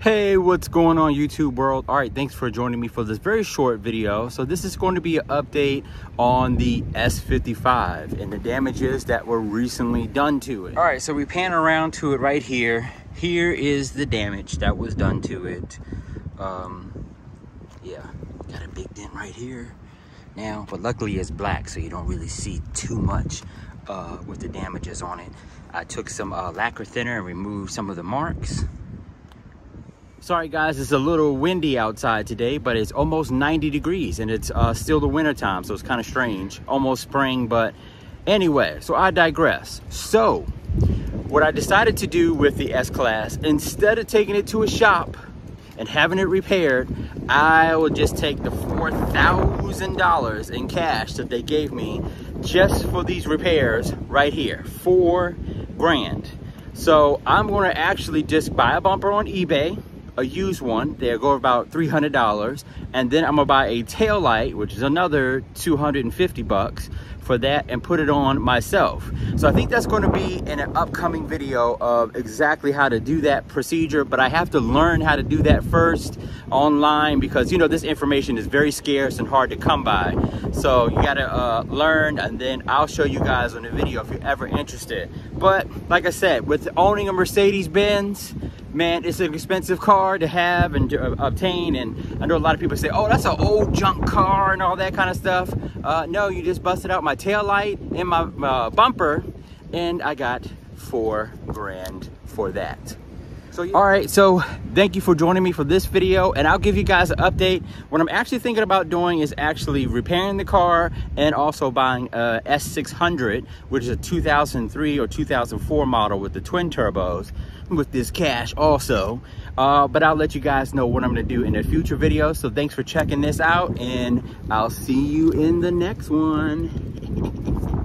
Hey, what's going on YouTube world? All right, thanks for joining me for this very short video. So this is going to be an update on the S55 and the damages that were recently done to it. All right, so we pan around to it right here. Here is the damage that was done to it. Um, yeah, got a big dent right here now, but luckily it's black, so you don't really see too much uh, with the damages on it. I took some uh, lacquer thinner and removed some of the marks. Sorry guys, it's a little windy outside today, but it's almost 90 degrees and it's uh, still the winter time, so it's kind of strange. Almost spring, but anyway, so I digress. So, what I decided to do with the S-Class, instead of taking it to a shop and having it repaired, I will just take the $4,000 in cash that they gave me just for these repairs right here, four grand. So I'm gonna actually just buy a bumper on eBay, a used one. They'll go about $300. And then I'm gonna buy a tail light, which is another 250 bucks for that and put it on myself. So I think that's gonna be in an upcoming video of exactly how to do that procedure, but I have to learn how to do that first online because you know this information is very scarce and hard to come by. So you gotta uh, learn and then I'll show you guys on the video if you're ever interested. But like I said, with owning a Mercedes-Benz, man, it's an expensive car to have and to uh, obtain. And I know a lot of people say, oh, that's an old junk car and all that kind of stuff. Uh, no, you just busted out my tail light and my uh, bumper and I got four grand for that. So, yeah. All right, so thank you for joining me for this video and I'll give you guys an update. What I'm actually thinking about doing is actually repairing the car and also buying a S600, which is a 2003 or 2004 model with the twin turbos with this cash also. Uh, but I'll let you guys know what I'm gonna do in a future video. So thanks for checking this out and I'll see you in the next one.